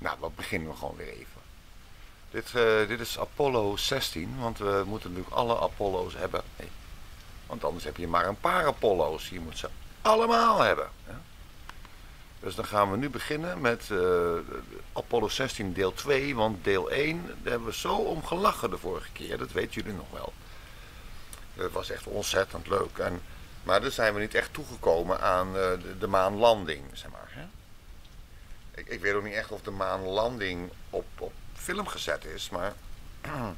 Nou, we beginnen we gewoon weer even. Dit, eh, dit is Apollo 16, want we moeten natuurlijk alle Apollo's hebben. Want anders heb je maar een paar Apollo's. Je moet ze allemaal hebben. Dus dan gaan we nu beginnen met eh, Apollo 16 deel 2. Want deel 1, daar hebben we zo om gelachen de vorige keer. Dat weten jullie nog wel. Het was echt ontzettend leuk. En, maar daar zijn we niet echt toegekomen aan eh, de, de maanlanding, zeg maar. Ik, weet ook niet echt of de maanlanding op, op film gezet is, maar...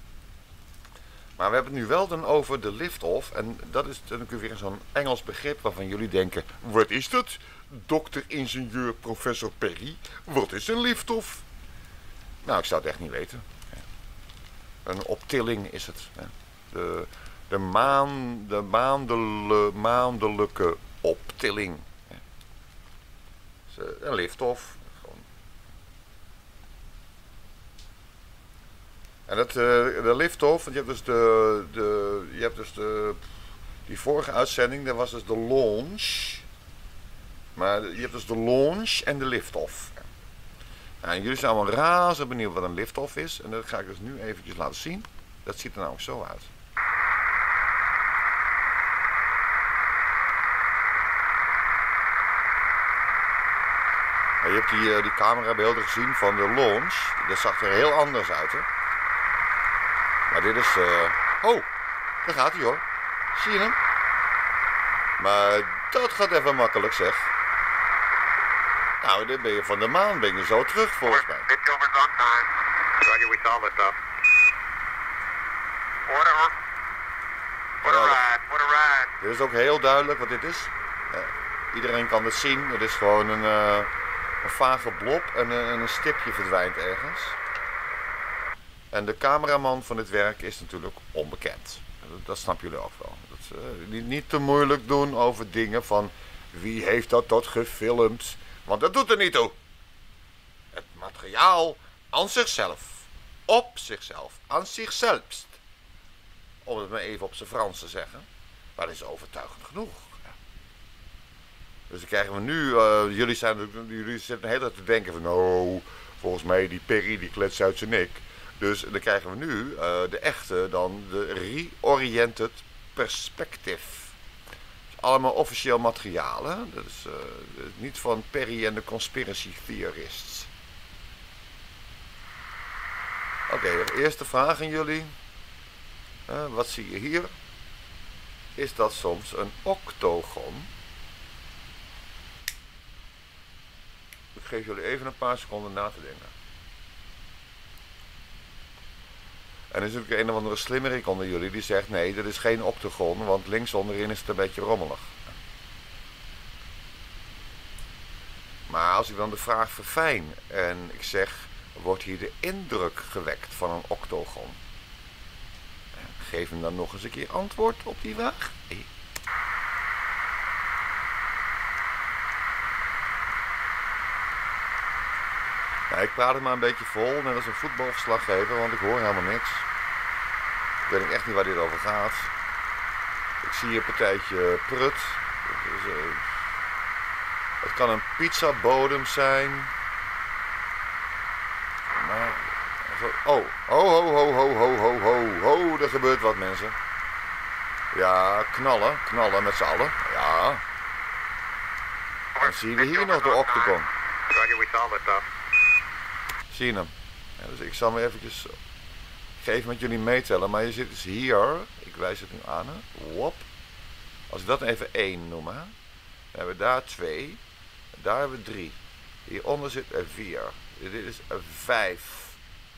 Maar we hebben het nu wel dan over de lift-off. En dat is natuurlijk weer zo'n Engels begrip waarvan jullie denken... Wat is dat? Dokter, ingenieur, professor Perry. Wat is een lift-off? Nou, ik zou het echt niet weten. Een optilling is het. De, de, maan, de maandele, maandelijke optilling. Dus, eh, Een lift-off. Gewoon. En dat, eh, de lift-off, want je hebt dus de, de, je hebt dus de, die vorige uitzending, dat was dus de launch. Maar je hebt dus de launch en de lift-off. Nou, en jullie zijn allemaal razend benieuwd wat een lift-off is. En dat ga ik dus nu eventjes laten zien. Dat ziet er namelijk zo uit. Je hebt die, eh, die camerabeelden gezien van de launch. Dat zag er heel anders uit? Maar dit is... eh, Oh, daar gaat hij hoor. Zie je hem? Maar dat gaat even makkelijk, zeg. Nou, dan ben je van de maan, ben je zo terug volgens mij. Midcover's on time. Roger, we saw lift up. What a, what a Geweldig. ride, what a ride. Dit is ook heel duidelijk wat dit is. Iedereen kan het zien. Het is gewoon een, eh, een vage blob en een, en een stipje verdwijnt ergens. En de cameraman van dit werk is natuurlijk onbekend. Dat, snappen jullie ook wel. Dat, eh, niet, te moeilijk doen over dingen van wie heeft dat dat gefilmd. Want dat doet er niet toe. Het materiaal aan zichzelf. Op zichzelf. Aan zichzelfst. Om het maar even op zijn Frans te zeggen. Maar dat is overtuigend genoeg. Dus dan krijgen we nu, eh, jullie, zijn, jullie zitten de hele tijd te denken van, nou, volgens mij die Perry die klets uit zijn nek. Dus dan krijgen we nu eh, de echte, dan de reoriented perspective. Is allemaal officieel materiaal, hè? Eh, dat is niet van Perry en de conspiracy theorists. Oké, de eerste vraag aan jullie. Eh, wat zie je hier? Is dat soms een octogon? Ik geef jullie even een paar seconden na te denken. En er is natuurlijk een of andere slimmerik onder jullie die zegt nee, dat is geen octagon, want links onderin is het een beetje rommelig. Maar als ik dan de vraag verfijn en ik zeg, wordt hier de indruk gewekt van een octagon? Geef hem dan nog eens een keer antwoord op die vraag. Ik praat het maar een beetje vol, net als een voetbalverslaggever, want ik hoor helemaal niks. Ik weet echt niet waar dit over gaat. Ik zie een partijtje prut. Is, eh, het kan een pizzabodem zijn. Maar, oh, ho, ho, ho, ho, ho, ho, ho, ho, er gebeurt wat mensen. Ja, knallen, knallen met z'n allen. Ja. Dan zien we hier nog de octagon. Roger, we saw dus ik zal me eventjes even met jullie meetellen. Maar je zit dus hier. Ik wijs het nu aan. Wop. Als ik dat even 1 noem. Dan hebben we daar 2. Daar hebben we 3. Hieronder zit er 4. Dit is een 5.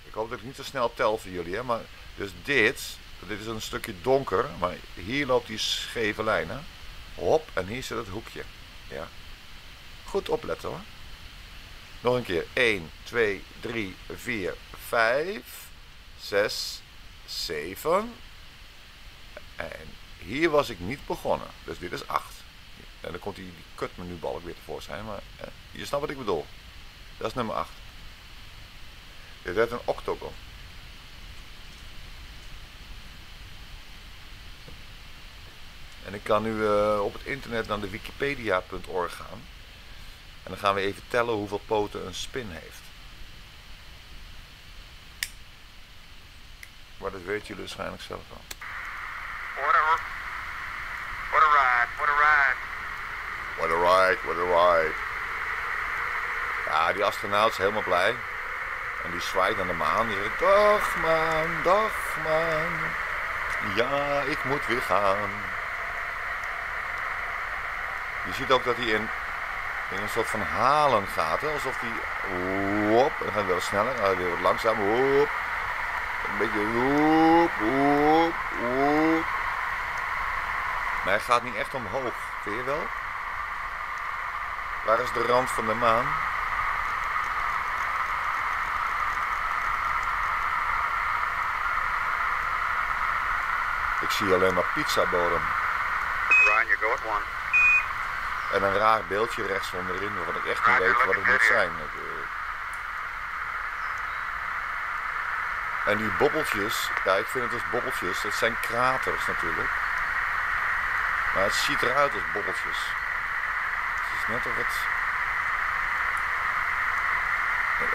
Ik hoop dat ik niet te snel tel voor jullie. Hè. Maar dus dit. Dit is een stukje donker. Maar hier loopt die scheve lijn. Hè. Hop. En hier zit het hoekje. Ja. Goed opletten hoor. Nog een keer. 1, 2, 3, 4, 5, 6, 7. En hier was ik niet begonnen. Dus dit is 8. En dan komt die, die kutmenubalk weer tevoorschijn. Maar je snapt wat ik bedoel. Dat is nummer 8. Dit werd een octagon. En ik kan nu eh, op het internet naar de wikipedia.org gaan. En dan gaan we even tellen hoeveel poten een spin heeft. Maar dat weet jullie waarschijnlijk zelf al. What a, ride, what a ride. What a ride, what a ride. Ja, die astronaut is helemaal blij. En die zwaait aan de maan. Die zegt, dag man, dag man. Ja, ik moet weer gaan. Je ziet ook dat hij in in een soort van halen gaat. Hè? Alsof hij... Wop, en dan gaat hij wel sneller. Dan weer wat langzamer. Wop. Een beetje... Wop, wop. Maar hij gaat niet echt omhoog. Vind je wel? Waar is de rand van de maan? Ik zie alleen maar pizzabodem. Ryan, you go at one. En een raar beeldje rechts onderin waarvan ik echt niet weet wat het moet zijn. En die bobbeltjes, ja ik vind het dus bobbeltjes, het zijn kraters natuurlijk. Maar het ziet eruit als bobbeltjes. Het is net of het...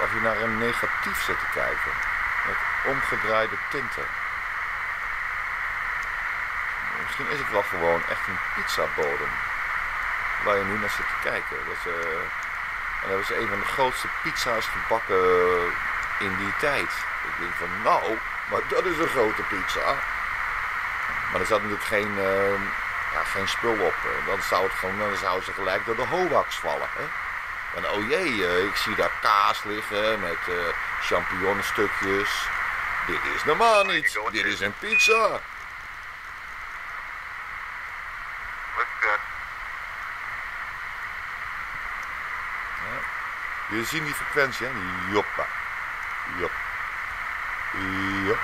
Of je naar een negatief zit te kijken. Met omgedraaide tinten. Misschien is het wel gewoon echt een pizzabodem. Waar je nu naar zit te kijken. Dat eh, en dat is een van de grootste pizza's gebakken in die tijd. Ik denk van nou, maar dat is een grote pizza. Maar er zat natuurlijk geen, eh, ja, geen spul op. Eh, Dan zou, het gewoon, dan zou ze gelijk door de hoax vallen. Hè? En oh jee, eh, ik zie daar kaas liggen met eh champignonstukjes. Dit is normaal niet. Dit is een pizza. Je ziet die frequentie, hè? Joppa. Jop. Jop.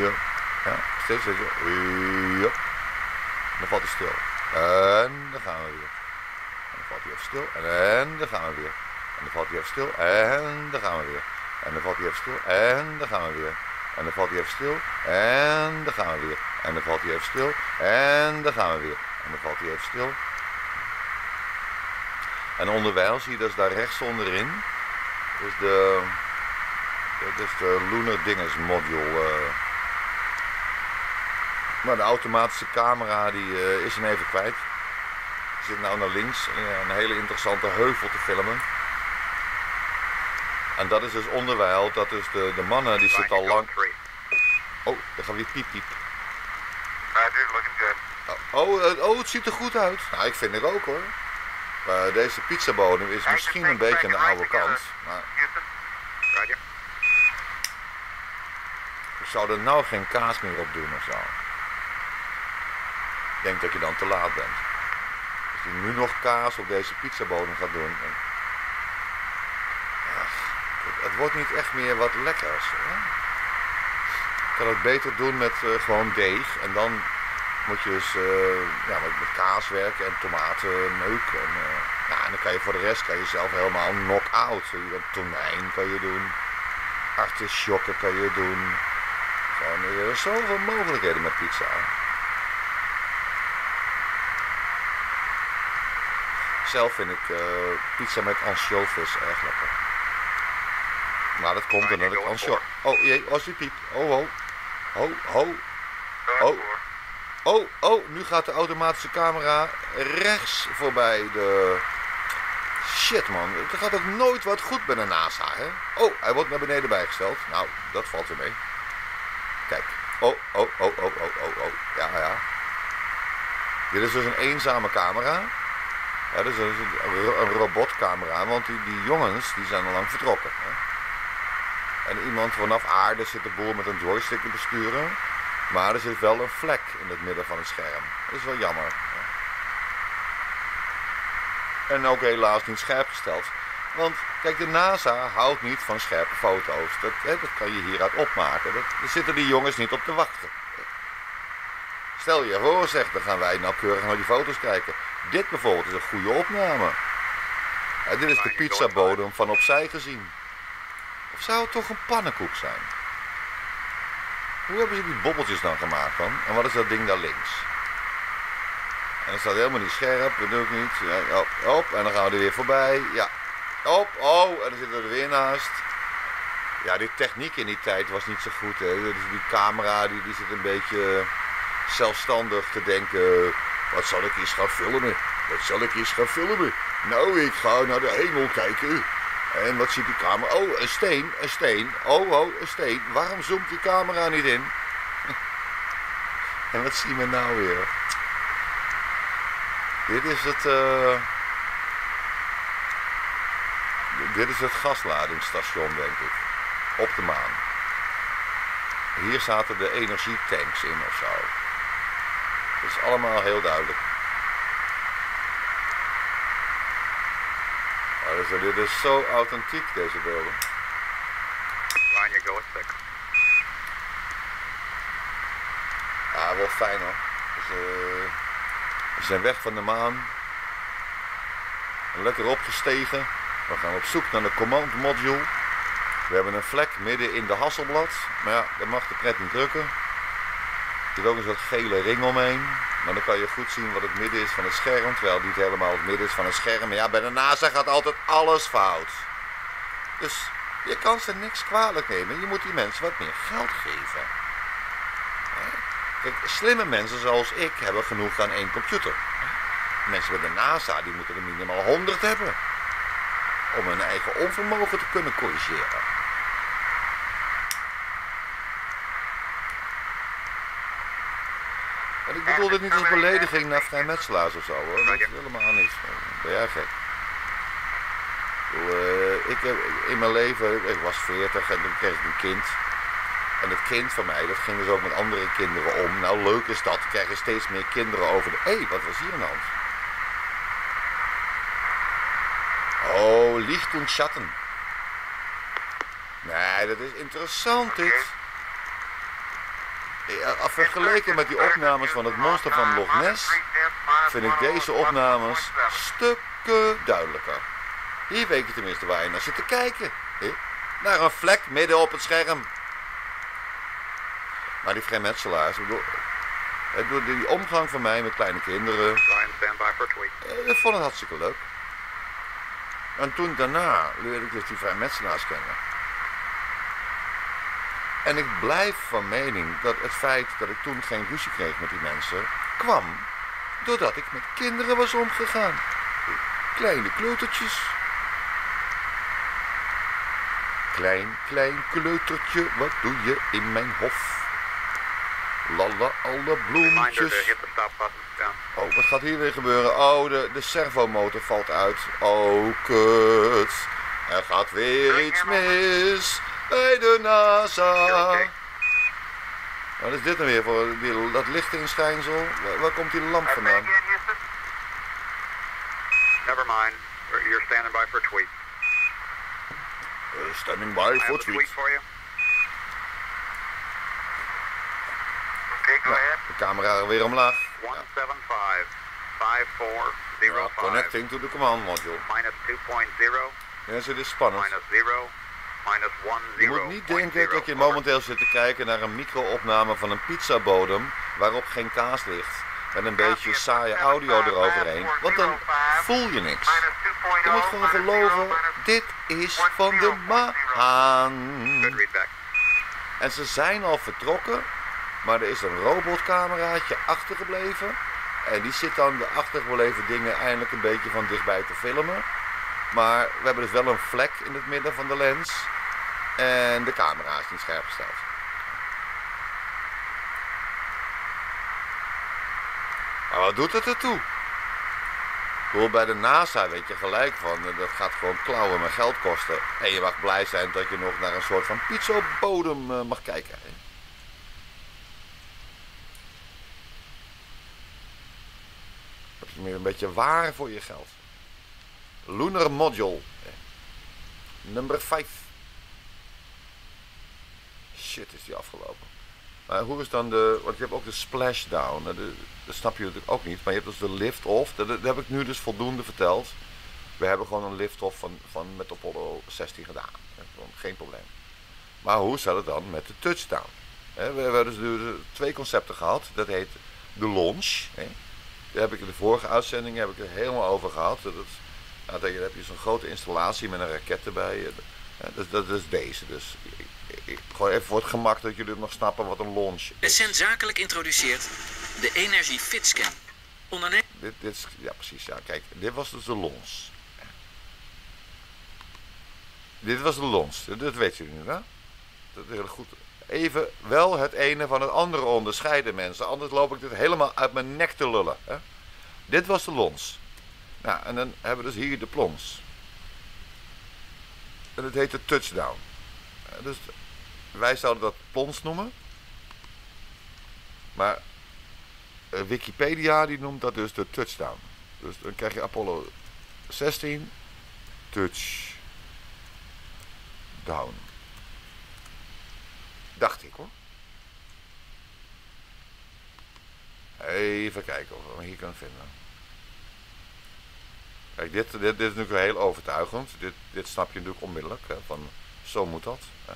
Jop. Ja, steeds weer. Jop. Dan valt hij stil. En dan gaan we weer. En dan valt hij even stil. En dan gaan we weer. En dan valt hij even stil. En dan gaan we weer. En dan valt hij even stil. En dan gaan we weer. En dan valt hij even stil. En dan gaan we weer. En dan valt hij even stil. En dan gaan we weer. En dan valt hij even stil. En onderwijl zie je dus daar rechts onderin, is de, dat is de Lunar Dinges module. eh. Maar de automatische camera die eh, is hem even kwijt. Die zit nou naar links eh, een hele interessante heuvel te filmen. En dat is dus onderwijl, dat is de, de mannen die zitten al lang... Oh, daar gaat weer piep piep. Roger, looking good. Oh, eh, oh, het ziet er goed uit. Nou, ik vind het ook hoor. Maar deze pizzabodem is misschien een beetje aan de oude kant. Maar ik zou er nou geen kaas meer op doen of zo. Ik denk dat je dan te laat bent. Als je nu nog kaas op deze pizzabodem gaat doen. Ach, het, wordt niet echt meer wat lekkers. Hè? Je kan het beter doen met eh, gewoon deeg. En dan moet je dus eh, ja, met, met kaas werken en tomaten, neuk. En, eh, ja, en dan kan je voor de rest kan je zelf helemaal knock-out. Tonijn kan je doen. Artisjokken kan je doen. Gewoon, er zijn zoveel mogelijkheden met pizza. Zelf vind ik eh, pizza met ansjovis erg lekker. Maar dat komt omdat ik ansjovis... Oh jee, als die piept. Oh, ho. Ho, ho. Oh. Oh, oh, nu gaat de automatische camera rechts voorbij de... Shit man, er gaat ook nooit wat goed bij de NASA, hè? Oh, hij wordt naar beneden bijgesteld. Nou, dat valt weer mee. Kijk. Oh, oh, oh, oh, oh, oh, oh. Ja, ja. Dit is dus een eenzame camera. Ja, dus dat is een, ro- een robotcamera, want die, die jongens die zijn al lang vertrokken. Hè? En iemand vanaf aarde zit de boel met een joystick te besturen. Maar er zit wel een vlek in het midden van het scherm. Dat is wel jammer. En ook helaas niet scherp gesteld. Want kijk, de NASA houdt niet van scherpe foto's. Dat, hè, dat kan je hieruit opmaken. Dat, daar zitten die jongens niet op te wachten. Stel je voor, zeg, dan gaan wij nauwkeurig naar die foto's kijken. Dit bijvoorbeeld is een goede opname. Ja, dit is de pizzabodem van opzij gezien. Of zou het toch een pannenkoek zijn? Hoe hebben ze die bobbeltjes dan gemaakt dan? En wat is dat ding daar links? En dat staat helemaal niet scherp, dat doe ik niet. Ja, op, en dan gaan we er weer voorbij. Ja, op, oh, en dan zitten we er weer naast. Ja, die techniek in die tijd was niet zo goed. Hè. Dus die camera die, die zit een beetje zelfstandig te denken. Wat zal ik eens gaan filmen? Wat zal ik eens gaan filmen? Nou, ik ga naar de hemel kijken. En wat ziet die camera? Oh, een steen, een steen. Oh, oh, een steen. Waarom zoomt die camera niet in? en wat zien we nou weer? Dit is het... eh, Dit is het gasladingstation, denk ik. Op de maan. Hier zaten de energietanks in of zo. Dat is allemaal heel duidelijk. Dus dit is zo authentiek, deze beelden. Line go six. Ja, wel fijn hoor. Dus, eh, we zijn weg van de maan. Lekker opgestegen. We gaan op zoek naar de command module. We hebben een vlek midden in de Hasselblad. Maar ja, dat mag de pret niet drukken. Er zit ook een soort gele ring omheen. Maar dan kan je goed zien wat het midden is van het scherm. Terwijl het niet helemaal het midden is van het scherm. Maar ja, bij de NASA gaat altijd alles fout. Dus je kan ze niks kwalijk nemen. Je moet die mensen wat meer geld geven. Slimme mensen zoals ik hebben genoeg aan één computer. Mensen bij de NASA die moeten er minimaal 100 hebben. Om hun eigen onvermogen te kunnen corrigeren. Ik bedoel dit niet als belediging naar vrijmetselaars of zo hoor. Dat is helemaal niet. Ben jij gek? Eh, ik heb in mijn leven, ik was 40 en toen kreeg ik een kind. En het kind van mij, dat ging dus ook met andere kinderen om. Nou, leuk is dat. Krijg je steeds meer kinderen over de... Hé, wat was hier aan hand? Oh, licht en schatten. Nee, dat is interessant dit. Vergeleken met die opnames van het monster van Loch Ness, vind ik deze opnames stukken duidelijker. Hier weet je tenminste waar je naar zit te kijken. Naar een vlek midden op het scherm. Maar die vrijmetselaars, ik ik die omgang van mij met kleine kinderen, tweet. eh, ik vond het hartstikke leuk. En toen daarna leerde ik dus die vrijmetselaars kennen. En ik blijf van mening dat het feit dat ik toen geen ruzie kreeg met die mensen, kwam doordat ik met kinderen was omgegaan. Kleine kleutertjes. Klein, klein kleutertje, wat doe je in mijn hof? Lalla, alle bloemetjes. Oh, wat gaat hier weer gebeuren? Oh, de, de servomotor valt uit. Oh, kut. Er gaat weer iets mis bij de NASA. Okay. Wat is dit nou weer voor die, dat lichtinschijnsel? Waar, waar komt die lamp vandaan? Never mind. You're- standing by for a tweet. Uh, standing by for tweet tweet. for you. Okay, go Nou, ahead. de camera weer omlaag. 175 Ja, 5405 connecting to the command module. minus 2.0 Ja, dit is spannend. minus 0 minus 1 Je moet niet denken dat je momenteel zit te kijken naar een micro-opname van een pizzabodem waarop geen kaas ligt. Met een beetje saaie audio eroverheen. Want dan voel je niks. Je moet gewoon geloven, dit is van de maan. En ze zijn al vertrokken, maar er is een robotcameraatje achtergebleven. En die zit dan de achtergebleven dingen eindelijk een beetje van dichtbij te filmen. Maar we hebben dus wel een vlek in het midden van de lens. En de camera is niet scherp gesteld. Maar wat doet het ertoe? Bedoel, bij de NASA weet je gelijk van, eh, dat gaat gewoon klauwen met geld kosten. En je mag blij zijn dat je nog naar een soort van pizzabodem eh, mag kijken. hè. Dat is meer een beetje waar voor je geld. Lunar Module. Nummer 5. Is die afgelopen. Maar hoe is dan de. Want je hebt ook de splashdown. de- Dat snap je natuurlijk ook niet. Maar je hebt dus de lift-off. Dat, dat heb ik nu dus voldoende verteld. We hebben gewoon een lift-off van, van met Apollo 16 gedaan. Geen probleem. Maar hoe zat het dan met de touchdown? We hebben dus nu twee concepten gehad. Dat heet de launch. Daar heb ik in de vorige uitzending heb ik het helemaal over gehad. Dat nou, daar heb je zo'n grote installatie met een raket erbij. Dus, dat is deze. Dus gewoon even voor het gemak dat jullie nog snappen wat een launch is. Essent Zakelijk introduceert de Energie Fitscan. Onderne Dit, dit is, ja, precies. Ja, kijk, dit was dus de launch. Dit was de launch. Dat, weet jullie nu, hè? Dat is heel goed. Even wel het ene van het andere onderscheiden, mensen. Anders loop ik dit helemaal uit mijn nek te lullen. Hè? Dit was de lons. Nou, en dan hebben we dus hier de plons. En dat heet de touchdown. Dus wij zouden dat plons noemen. Maar eh, Wikipedia die noemt dat dus de touchdown. Dus dan krijg je Apollo 16 touchdown. Dacht ik hoor. Even kijken of we hem hier kunnen vinden. Kijk, dit, dit, dit is natuurlijk heel overtuigend. Dit, dit snap je natuurlijk onmiddellijk. Hè, van, zo moet dat. Hè.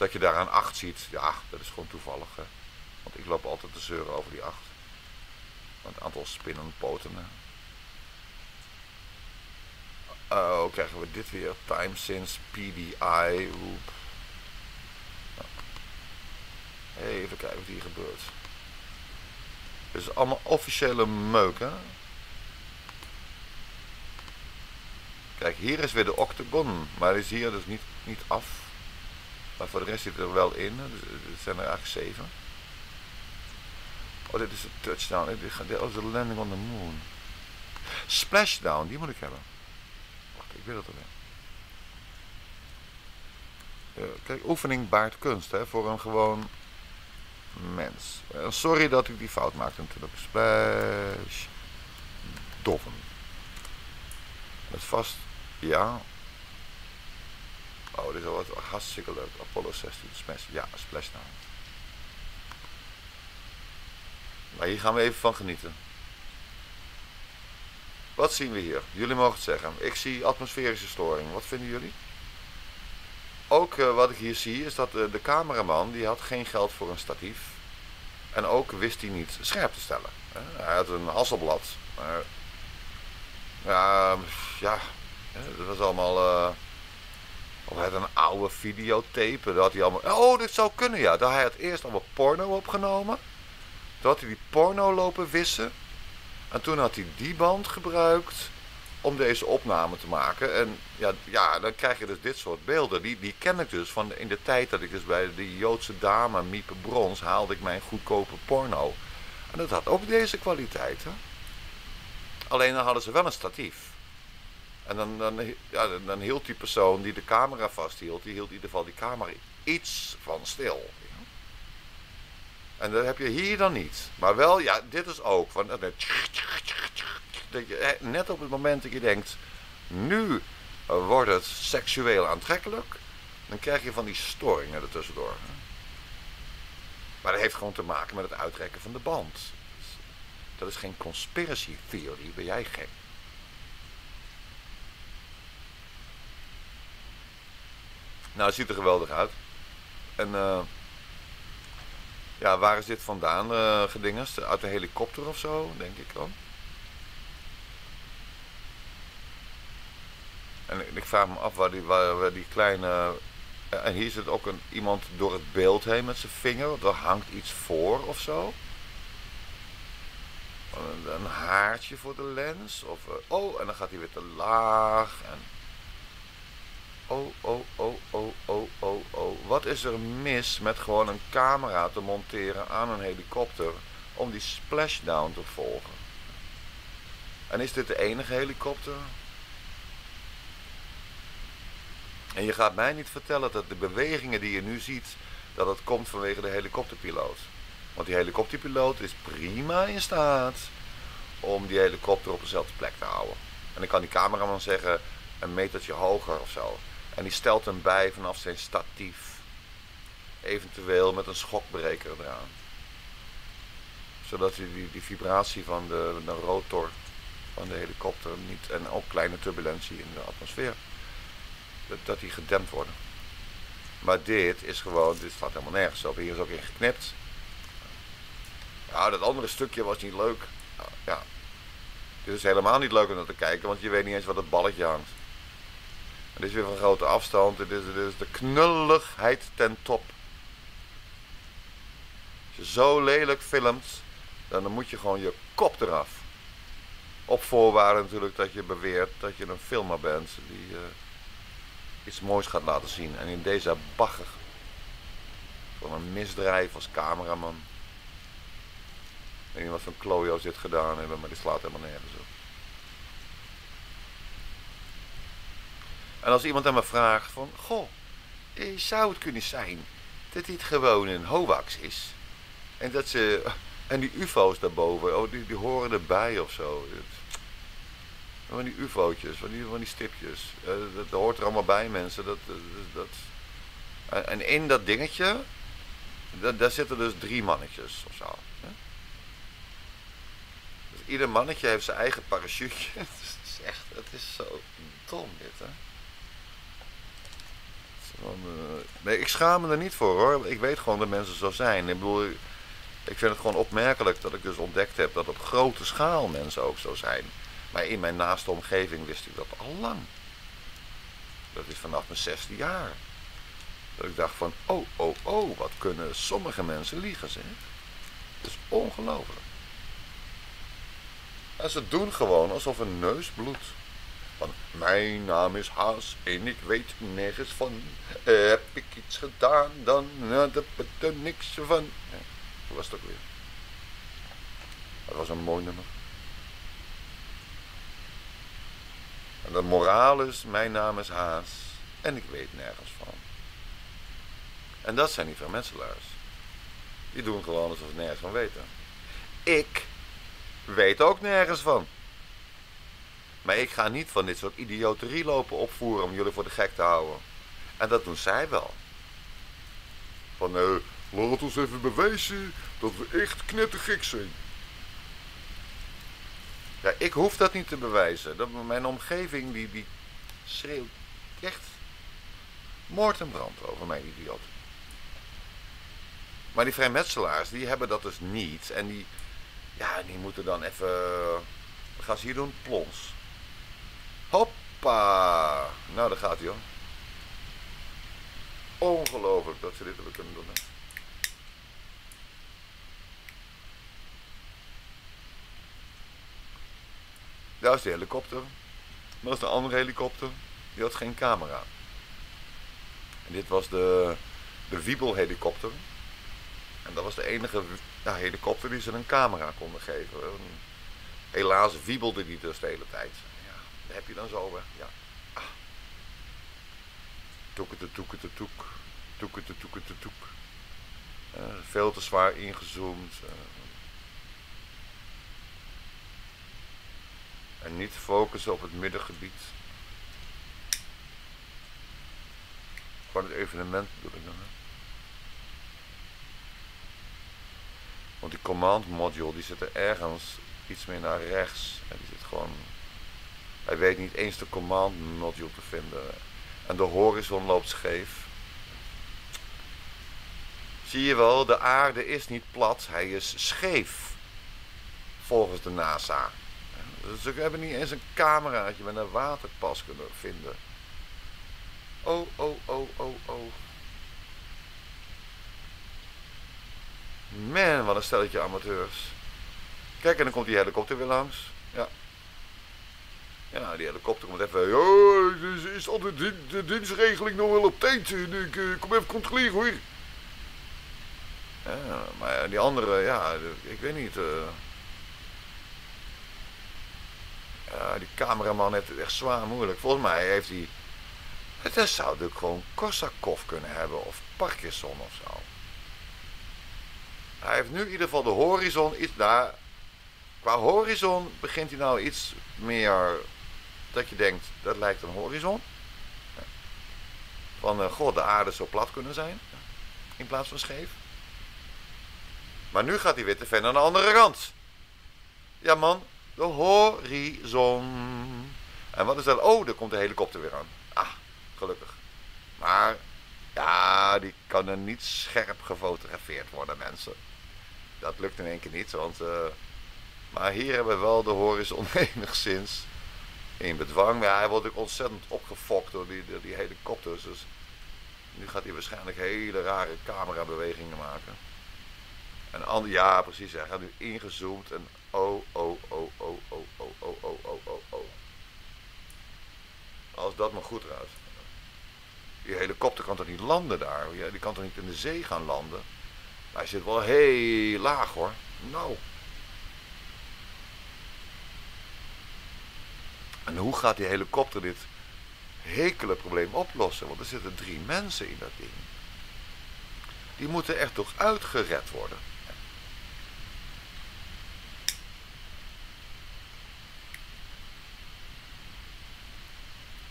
Dat je daar een 8 ziet, ja, dat is gewoon toevallig. Hè. Want ik loop altijd te zeuren over die 8. Het aantal spinnenpoten. Oh, krijgen we dit weer. Time since PDI. Oep. Even kijken wat hier gebeurt. Dit is allemaal officiële meuk, hè? Kijk, hier is weer de octagon. Maar is hier dus niet, niet af. Maar voor de rest zit er wel in. Dus, het zijn er eigenlijk zeven. Oh, dit is de touchdown. Dit gaat- dit is de landing on the moon. Splashdown, die moet ik hebben. Wacht, ik weet het alweer. Eh, kijk, oefening baart kunst, hè, voor een gewoon mens. Eh, sorry dat ik die fout maakte natuurlijk. Splash. Doffen. Met vast, ja. Oh, dit is al wat hartstikke leuk. Apollo 16, smash. Ja, splashdown. Maar hier gaan we even van genieten. Wat zien we hier? Jullie mogen het zeggen. Ik zie atmosferische storing. Wat vinden jullie? Ook eh, wat ik hier zie is dat eh, de cameraman die had geen geld voor een statief. En ook wist hij niet scherp te stellen. Hij had een hasselblad. Maar ja, ja, dat was allemaal. Of hij had een oude videotape. Dat had hij allemaal. Oh, dit zou kunnen ja. Dat hij had eerst allemaal porno opgenomen. Toen had hij die porno lopen wissen. En toen had hij die band gebruikt om deze opname te maken. En ja, ja, dan krijg je dus dit soort beelden. Die, die ken ik dus van in de tijd dat ik dus bij de Joodse dame Miepe Brons haalde ik mijn goedkope porno. En dat had ook deze kwaliteit. Hè? Alleen dan hadden ze wel een statief. En dan, dan, ja, dan- hield die persoon die de camera vasthield, die hield in ieder geval die camera iets van stil. En dat heb je hier dan niet. Maar wel, ja, dit is ook. Van, net op het moment dat je denkt, nu wordt het seksueel aantrekkelijk, dan krijg je van die storingen ertussendoor. Maar dat heeft gewoon te maken met het uitrekken van de band. Dat is geen conspiracy theory, ben jij gek. Nou, het ziet er geweldig uit. En eh, ja, waar is dit vandaan gedingest? Uit een helikopter of zo, denk ik dan. En ik- vraag me af waar die, waar, die kleine. eh, En hier zit ook een, iemand door het beeld heen met zijn vinger. Er hangt iets voor of zo. Een, haartje voor de lens. Of, oh, en dan gaat hij weer te laag. En, oh, oh, oh, oh, oh, oh, oh. Wat is er mis met gewoon een camera te monteren aan een helikopter om die splashdown te volgen? En is dit de enige helikopter? En je gaat mij niet vertellen dat de bewegingen die je nu ziet, dat het komt vanwege de helikopterpiloot. Want die helikopterpiloot is prima in staat om die helikopter op dezelfde plek te houden. En dan kan die cameraman zeggen een metertje hoger of zo. En die stelt hem bij vanaf zijn statief. Eventueel met een schokbreker eraan. Zodat die, die vibratie van de, de rotor van de helikopter niet, en ook kleine turbulentie in de atmosfeer, dat, dat die gedempt worden. Maar dit is gewoon, dit staat helemaal nergens op. Hier is ook in geknipt. Ja, dat andere stukje was niet leuk. Ja. Dit is helemaal niet leuk om naar te kijken, want je weet niet eens wat het balletje hangt. Dit is weer van grote afstand. Dit is, de knulligheid ten top. Als je zo lelijk filmt, dan, dan moet je gewoon je kop eraf. Op voorwaarde natuurlijk dat je beweert dat je een filmer bent die eh, iets moois gaat laten zien. En in deze bagger. Van een misdrijf als cameraman. Ik weet niet wat voor klojo's dit gedaan hebben, maar die slaat helemaal nergens op. En als iemand aan me vraagt van, goh, eh, zou het kunnen zijn dat dit gewoon een hoax is? En dat ze, en die ufo's daarboven, oh, die, die horen erbij of zo. Van die ufo'tjes, van die, van die stipjes. Eh, dat, dat hoort er allemaal bij mensen. Dat, dat, dat, en, in dat dingetje, da- daar zitten dus drie mannetjes of zo. Dus ieder mannetje heeft zijn eigen parachute. Het is echt, het is zo dom dit hè. Het is gewoon, eh, nee, ik schaam me er niet voor hoor. Ik weet gewoon dat mensen zo zijn. Ik bedoel, ik vind het gewoon opmerkelijk dat ik dus ontdekt heb dat op grote schaal mensen ook zo zijn. Maar in mijn naaste omgeving wist ik dat al lang. Dat is vanaf mijn zesde jaar. Dat ik dacht van, oh, oh, oh, wat kunnen sommige mensen liegen zeg. Het is ongelooflijk. En ze doen gewoon alsof een neus bloedt. Van, mijn naam is Haas en ik weet nergens van. Eh, heb ik iets gedaan, dan daar heb ik er niks van. Ja, hoe was ook weer? Dat was een mooi nummer. En de moraal is, mijn naam is Haas en ik weet nergens van. En dat zijn die vermetselaars. Die doen gewoon alsof ze nergens van weten. Ik weet ook nergens van. Maar ik ga niet van dit soort idioterie lopen opvoeren om jullie voor de gek te houden. En dat doen zij wel. Van, eh, laat ons even bewijzen dat we echt knettergek zijn. Ja, ik hoef dat niet te bewijzen. Dat, mijn omgeving die, die schreeuwt echt moord en brand over mijn idioot. Maar die vrijmetselaars, die hebben dat dus niet. En die, ja, die moeten dan even... Wat gaan ze hier doen? Plons. Hoppa! Nou, daar gaat hij hoor. Ongelooflijk dat ze dit hebben kunnen doen. Daar is de helikopter. Dat is de andere helikopter. Die had geen camera. En dit was de, de Wiebel helikopter. En dat was de enige helikopter die ze een camera konden geven. Helaas wiebelde die dus de hele tijd. Heb je dan zo weg. Ja. Ah. Toekete toekete toek. Toekete toekete toek. Eh, veel te zwaar ingezoomd. eh. en niet focussen op het middengebied. Gewoon het evenement bedoel ik dan. Hè? Want die command module die zit er ergens iets meer naar rechts. En die zit gewoon. Hij weet niet eens de command module te vinden. En de horizon loopt scheef. Zie je wel, de aarde is niet plat, hij is scheef. Volgens de NASA. Dus ze hebben niet eens een cameraatje met een waterpas kunnen vinden. Oh, oh, oh, oh, oh. Man, wat een stelletje amateurs. Kijk, en dan komt die helikopter weer langs. Ja. Ja, die helikopter komt even. Ja, is, is altijd din- de dienstregeling nog wel op tijd. Ik eh, kom even controleren hoor. Ja, maar die andere, ja, de- ik weet niet. eh. Die cameraman heeft het echt zwaar moeilijk. Volgens mij heeft hij. Het zou natuurlijk gewoon Korsakov kunnen hebben of Parkinson of zo. Hij heeft nu in ieder geval de horizon iets. Nou, qua horizon begint hij nou iets meer. Dat je denkt, dat lijkt een horizon. Van, eh, god, de aarde zou plat kunnen zijn. In plaats van scheef. Maar nu gaat hij weer te ver naar de andere kant. Ja man, de horizon. En wat is dat? Oh, daar komt de helikopter weer aan. Ah, gelukkig. Maar, ja, die kan er niet scherp gefotografeerd worden, mensen. Dat lukt in één keer niet, want... eh, maar hier hebben we wel de horizon enigszins in bedwang. Maar hij wordt ook ontzettend opgefokt door die, die helikopters. Dus nu gaat hij waarschijnlijk hele rare camerabewegingen maken. En ander, ja, precies. Hij gaat nu ingezoomd en oh, oh, oh, oh, oh, oh, oh, oh, oh, oh, oh. Als dat maar goed eruit. Die helikopter kan toch niet landen daar? Die kan toch niet in de zee gaan landen? Hij zit wel heel laag hoor. Nou. En hoe gaat die helikopter dit hekele probleem oplossen? Want er zitten drie mensen in dat ding. Die moeten echt toch uitgered worden.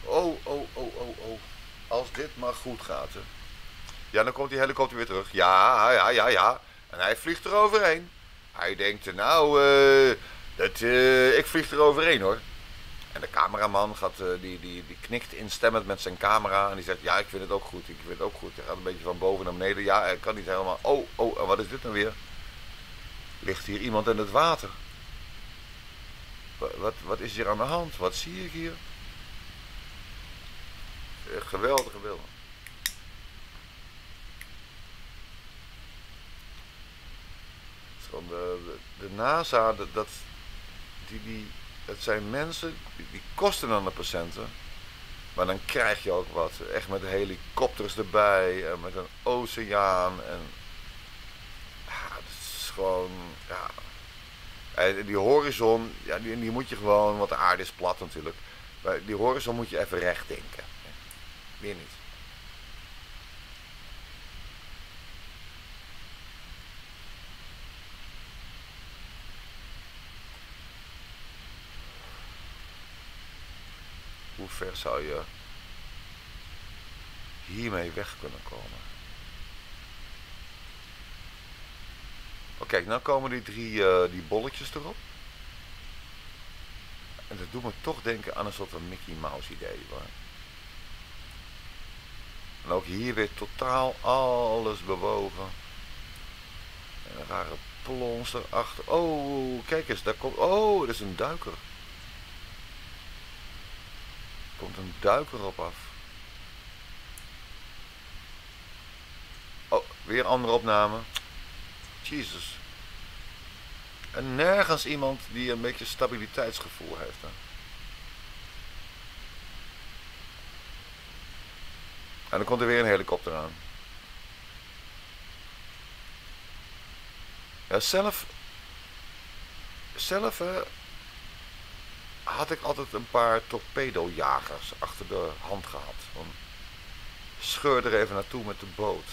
Oh, oh, oh, oh, oh. Als dit maar goed gaat. Hè. Ja, dan komt die helikopter weer terug. Ja, ja, ja, ja. En hij vliegt er overheen. Hij denkt, nou, eh, dat, eh, ik vlieg er overheen hoor. En de cameraman gaat, eh, die, die, die knikt instemmend met zijn camera. En die zegt, ja, ik vind het ook goed. Ik vind het ook goed. Hij gaat een beetje van boven naar beneden. Ja, hij kan niet helemaal. Oh, oh, en wat is dit nou weer? Ligt hier iemand in het water? Wat, wat, is hier aan de hand? Wat zie ik hier? Echt geweldig, geweldig. Van de, de, de NASA, dat, die, die, het zijn mensen, die, kosten aan de patiënten. Maar dan krijg je ook wat. Echt met helikopters erbij, en met een oceaan. En, ja, is gewoon, ja. En die horizon, ja, die, die moet je gewoon, want de aarde is plat natuurlijk. Maar die horizon moet je even recht denken. Meer niet. Hoe ver zou je hiermee weg kunnen komen? Oh, kijk, nou komen die drie uh, die bolletjes erop. En dat doet me toch denken aan een soort van Mickey Mouse idee. Hoor. En ook hier weer totaal alles bewogen. En een rare plons erachter. Oh, kijk eens, daar komt... Oh, dat is een duiker. Komt een duiker op af. Oh, weer andere opname. Jezus. En nergens iemand die een beetje stabiliteitsgevoel heeft. Hè? En dan komt er weer een helikopter aan. Ja, zelf... Zelf hè, had ik altijd een paar torpedojagers achter de hand gehad. Van, scheur er even naartoe met de boot.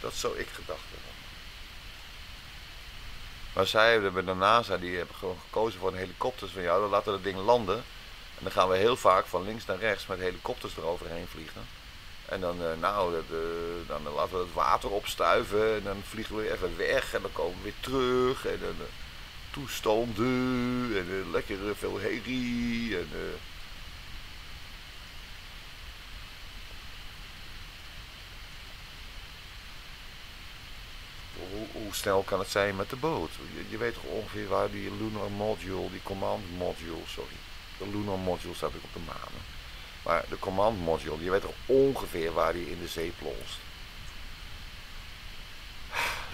Dat zou ik gedacht hebben. Maar zij hebben de NASA, die hebben gewoon gekozen voor een helikopter. Van ja, dan laten we dat ding landen. En dan gaan we heel vaak van links naar rechts met helikopters eroverheen vliegen. En dan, uh, nou, uh, dan laten we het water opstuiven en dan vliegen we even weg en dan komen we weer terug. En dan uh, toestanden en lekker veel herrie. En, hoe, hoe, snel kan het zijn met de boot? Je, weet toch ongeveer waar die lunar module, die command module, sorry. De lunar module staat ook op de maan. Maar de command module, je weet toch ongeveer waar die in de zee plonst.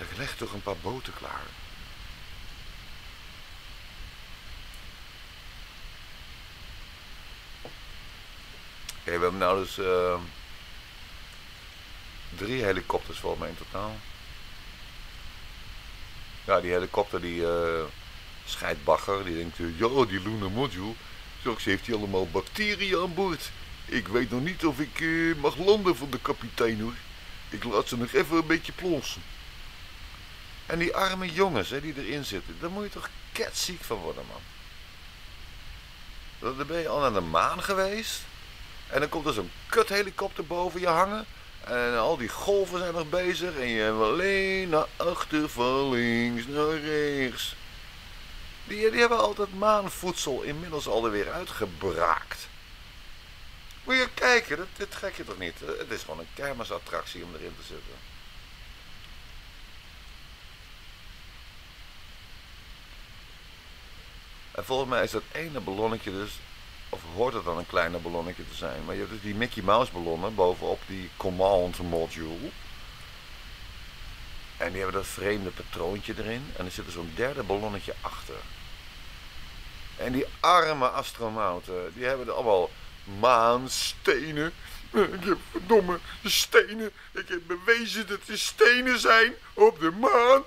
Ik leg toch een paar boten klaar. We hebben nou dus uh, drie helikopters voor mij in totaal. Ja, die helikopter die uh, scheidt bagger. Die denkt, ja, die lunar module. Straks heeft hij allemaal bacteriën aan boord. Ik weet nog niet of ik uh, mag landen van de kapitein hoor. Ik laat ze nog even een beetje plonsen. En die arme jongens hè, die erin zitten, daar moet je toch ketziek van worden man. Dan ben je al naar de maan geweest. En dan komt er zo'n kuthelikopter boven je hangen. En al die golven zijn nog bezig. En je hebt alleen naar achter, van links naar rechts. Die, hebben altijd maanvoedsel inmiddels alweer uitgebraakt. Moet je kijken, dat, dit gek je toch niet? Het is gewoon een kermisattractie om erin te zitten. En volgens mij is dat ene ballonnetje dus of hoort het dan een kleiner ballonnetje te zijn. Maar je hebt dus die Mickey Mouse ballonnen bovenop die Command Module. En die hebben dat vreemde patroontje erin. En er zit er zo'n derde ballonnetje achter. En die arme astronauten, die hebben er allemaal maanstenen. Ik heb verdomme stenen. Ik heb bewezen dat er stenen zijn op de maan.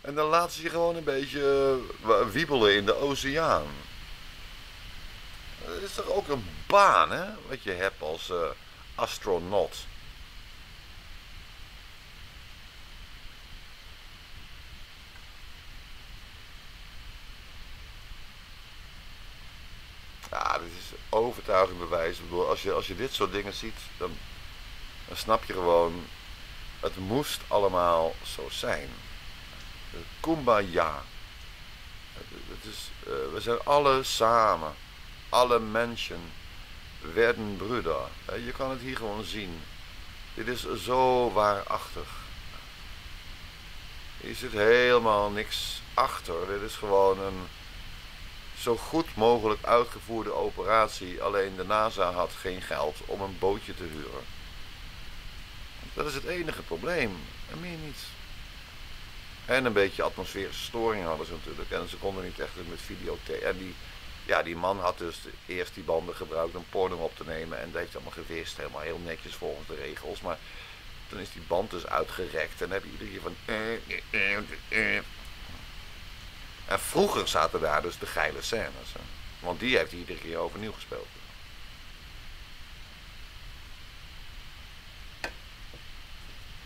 En dan laten ze je gewoon een beetje eh, wiebelen in de oceaan. Dat is toch ook een baan, hè? Wat je hebt als eh, astronaut. Ja, dit is overtuigend bewijs. Ik bedoel, als je, als je dit soort dingen ziet, dan, dan snap je gewoon, het moest allemaal zo zijn. Kumbaya. Het, is, eh, we zijn alle samen, alle mensen werden broeder. Je kan het hier gewoon zien. Dit is zo waarachtig. Hier zit helemaal niks achter. Dit is gewoon een zo goed mogelijk uitgevoerde operatie. Alleen de NASA had geen geld om een bootje te huren. Dat is het enige probleem. En meer niet. En een beetje atmosferische storing hadden ze natuurlijk. En ze konden niet echt met videotape. En die, ja, die man had dus eerst die banden gebruikt om porno op te nemen. En dat heeft allemaal gewist. Helemaal heel netjes volgens de regels. Maar toen is die band dus uitgerekt. En dan heb je iedere keer van... eh, eh, eh. En vroeger zaten daar dus de geile scènes. Want die heeft hij iedere keer overnieuw gespeeld.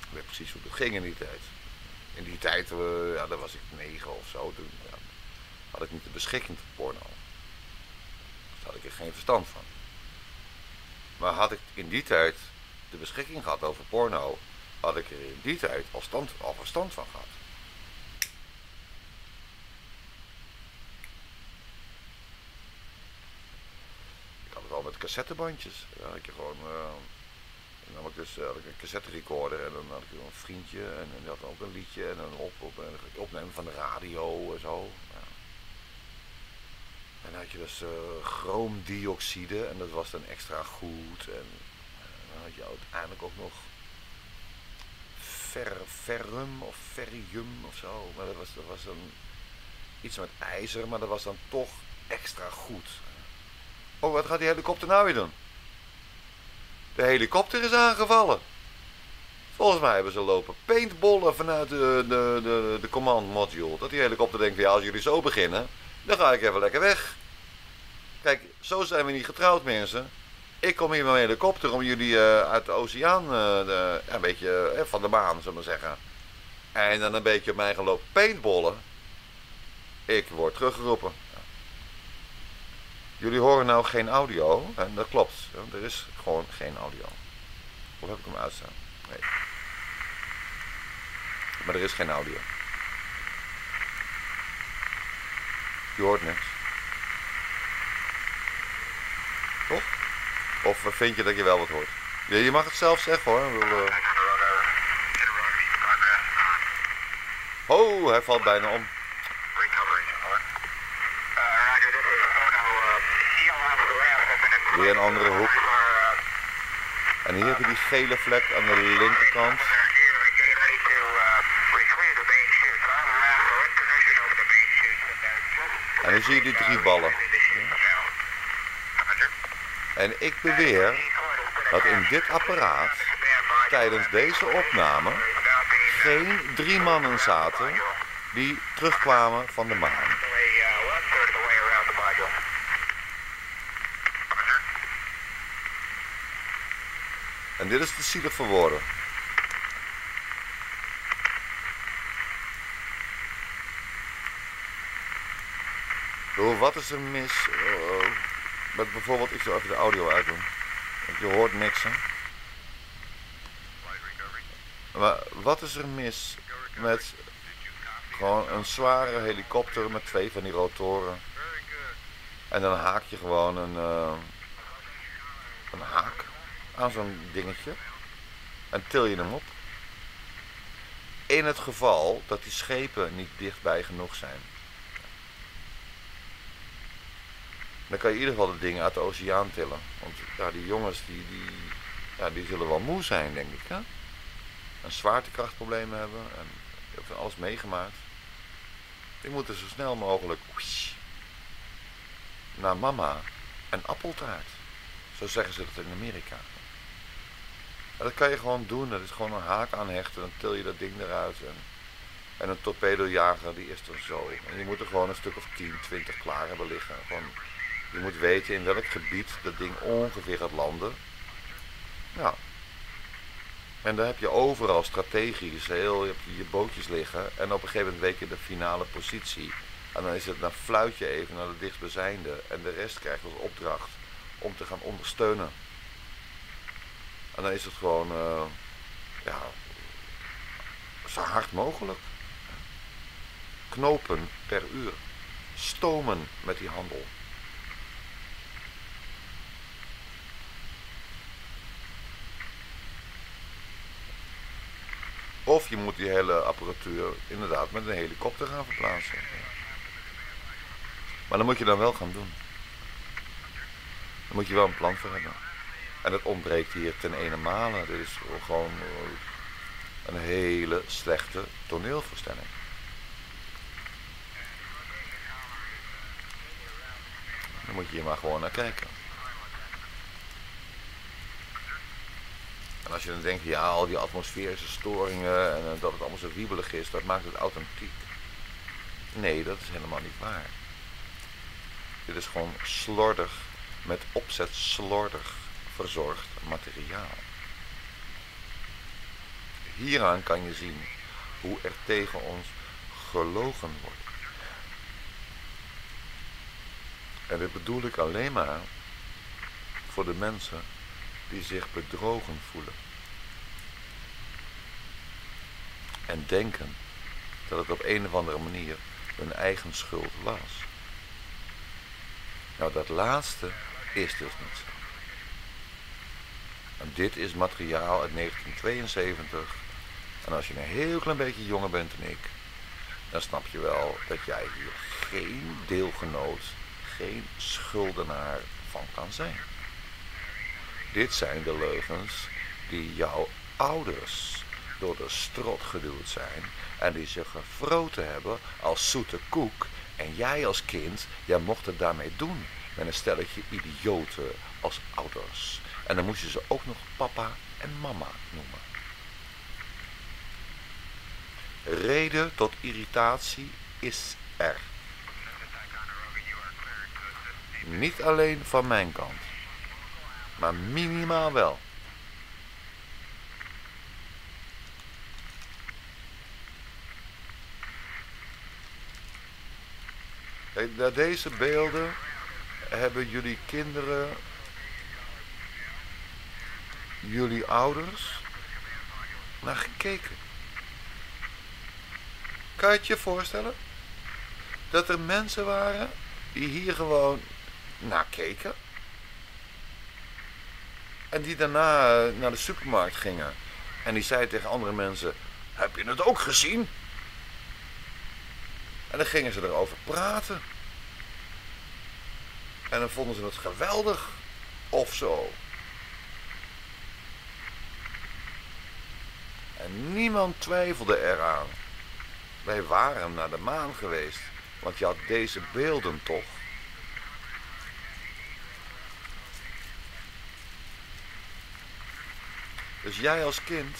Ik weet precies hoe het ging in die tijd. In die tijd, ja, daar was ik negen of zo. Toen had ik niet de beschikking tot porno. Had ik er geen verstand van. Maar had ik in die tijd de beschikking gehad over porno, had ik er in die tijd al, stand, al verstand van gehad. Ik had het al met cassettebandjes. Ja, ik gewoon, dan nam ik dus eh, had een cassette recorder en dan had ik een vriendje en, en die had ook een liedje en dan op, op, dan opnemen van de radio en zo. En dan had je dus eh, chroomdioxide en dat was dan extra goed. En, eh, dan had je uiteindelijk ook nog fer, ferrum of ferrium of zo. Maar dat was, dat was dan iets met ijzer, maar dat was dan toch extra goed. Oh, wat gaat die helikopter nou weer doen? De helikopter is aangevallen. Volgens mij hebben ze lopen paintballen vanuit de, de, de, de command module. Dat die helikopter denkt, ja, als jullie zo beginnen, dan ga ik even lekker weg. Kijk, zo zijn we niet getrouwd, mensen. Ik kom hier met mijn helikopter om jullie eh, uit de oceaan, eh, de, een beetje eh, van de maan, zullen we zeggen. En dan een beetje op mij gaan lopen paintballen. Ik word teruggeroepen. Jullie horen nou geen audio. En dat klopt. Er is gewoon geen audio. Of heb ik hem uitstaan? Nee. Maar er is geen audio. Je hoort niks. Toch? Of vind je dat je wel wat hoort? Ja, je mag het zelf zeggen hoor. Eh, Oh, hij valt bijna om. Weer een andere hoek. En hier heb je die gele vlek aan de linkerkant. Nu zie je die drie ballen. En ik beweer dat in dit apparaat tijdens deze opname geen drie mannen zaten die terugkwamen van de maan. En dit is te zielig voor woorden. Wat is er mis eh, met bijvoorbeeld, ik zal even de audio uitdoen. Want je hoort niks hè. Maar wat is er mis met gewoon een zware helikopter met twee van die rotoren. En dan haak je gewoon een, eh, een haak aan zo'n dingetje. En til je hem op. In het geval dat die schepen niet dichtbij genoeg zijn. Dan kan je in ieder geval de dingen uit de oceaan tillen. Want ja, die jongens die, die, ja, die zullen wel moe zijn, denk ik. Hè? En zwaartekrachtproblemen hebben en veel alles meegemaakt. Die moeten zo snel mogelijk naar mama en appeltaart. Zo zeggen ze dat in Amerika. En dat kan je gewoon doen. Dat is gewoon een haak aanhechten. Dan til je dat ding eruit. En, en een torpedojager die is er zo. En je moet er gewoon een stuk of 10, 20 klaar hebben liggen. Je moet weten in welk gebied dat ding ongeveer gaat landen. Ja. En daar heb je overal strategisch heel je, hebt je bootjes liggen. En op een gegeven moment weet je de finale positie. En dan is het dan fluit je even naar de dichtstbijzijnde. En de rest krijgt als opdracht om te gaan ondersteunen. En dan is het gewoon, eh, ja, zo hard mogelijk. Knopen per uur. Stomen met die handel. Of je moet die hele apparatuur inderdaad met een helikopter gaan verplaatsen. Maar dan moet je dan wel gaan doen. Daar moet je wel een plan voor hebben. En het ontbreekt hier ten ene. Dit is gewoon eh, een hele slechte toneelvoorstelling. Dan moet je hier maar gewoon naar kijken. En als je dan denkt, ja, al die atmosferische storingen en eh, dat het allemaal zo wiebelig is, dat maakt het authentiek. Nee, dat is helemaal niet waar. Dit is gewoon slordig, met opzet slordig verzorgd materiaal. Hieraan kan je zien hoe er tegen ons gelogen wordt. En dit bedoel ik alleen maar voor de mensen die zich bedrogen voelen. En denken dat het op een of andere manier hun eigen schuld was. Nou, dat laatste is dus niet zo. En dit is materiaal uit 1972. En als je een heel klein beetje jonger bent dan ik, dan snap je wel dat jij hier geen deelgenoot, geen schuldenaar van kan zijn. Dit zijn de leugens die jouw ouders door de strot geduwd zijn en die ze gefroten hebben als zoete koek. En jij als kind, jij mocht het daarmee doen met een stelletje idioten als ouders. En dan moest je ze ook nog papa en mama noemen. Reden tot irritatie is er. Niet alleen van mijn kant, maar minimaal wel. Naar deze beelden hebben jullie kinderen jullie ouders naar gekeken. Kan je het je voorstellen? Dat er mensen waren die hier gewoon naar keken. En die daarna naar de supermarkt gingen. En die zeiden tegen andere mensen: Heb je het ook gezien? En dan gingen ze erover praten. En dan vonden ze het geweldig. Of zo. En niemand twijfelde eraan. Wij waren naar de maan geweest, want je had deze beelden toch. Dus jij als kind,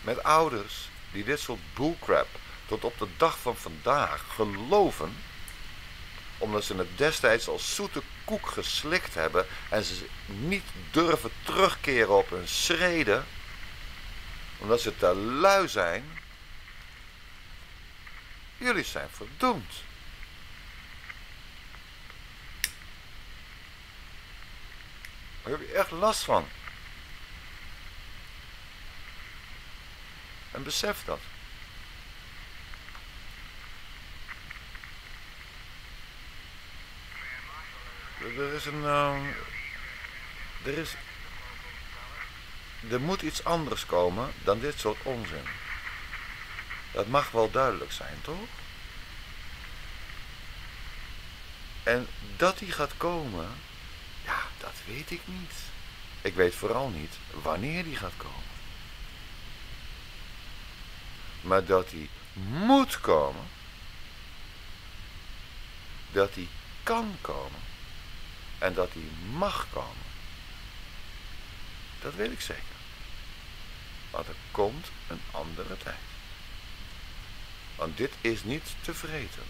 met ouders die dit soort bullcrap tot op de dag van vandaag geloven, omdat ze het destijds als zoete koek geslikt hebben en ze niet durven terugkeren op hun schreden, omdat ze te lui zijn. Jullie zijn verdoemd. Daar heb je echt last van. En besef dat. Er is een. Uh, er is er moet iets anders komen dan dit soort onzin. Dat mag wel duidelijk zijn, toch? En dat die gaat komen, ja, dat weet ik niet. Ik weet vooral niet wanneer die gaat komen. Maar dat die moet komen, dat die kan komen en dat die mag komen, dat weet ik zeker. Want er komt een andere tijd. Want dit is niet te vreten.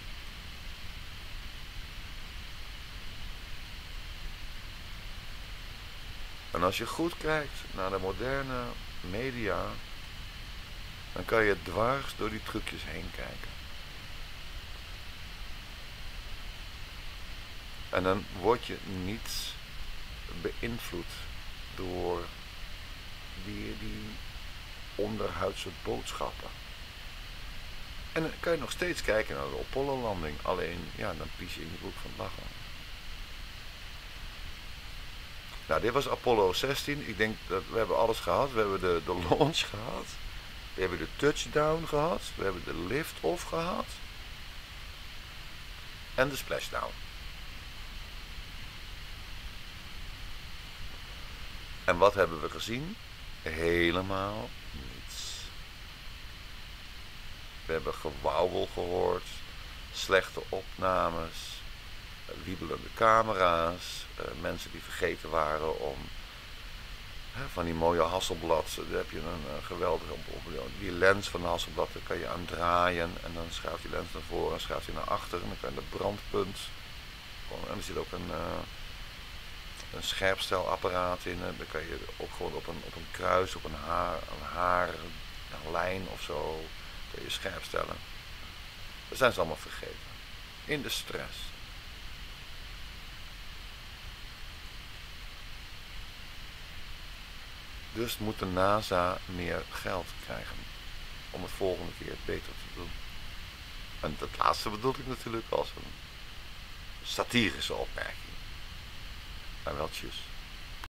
En als je goed kijkt naar de moderne media, dan kan je dwars door die trucjes heen kijken. En dan word je niet beïnvloed door die, die onderhuidse boodschappen. En dan kan je nog steeds kijken naar de Apollo-landing. Alleen, ja, dan pies je in je boek van lachen. Nou, dit was Apollo 16. Ik denk dat we hebben alles gehad. We hebben de, de launch gehad. We hebben de touchdown gehad. We hebben de lift-off gehad. En de splashdown. En wat hebben we gezien? Helemaal niets. We hebben gewauwel gehoord, slechte opnames, wiebelende camera's, eh, mensen die vergeten waren om van die mooie Hasselblad, daar heb je een uh, geweldige, op, die lens van de Hasselblad, daar kan je aan draaien en dan schuift die lens naar voren en schuift hij naar achter en dan kan je de brandpunt, en er zit ook een... Uh, een scherpstelapparaat in. Dan kan je ook gewoon op een, op een kruis, op een haar, een haar, of zo, kun je scherp stellen. Dat zijn ze allemaal vergeten. In de stress. Dus moet de NASA meer geld krijgen om het volgende keer beter te doen. En dat laatste bedoel ik natuurlijk als een satirische opmerking. Maar wel tjus.